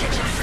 oxygen.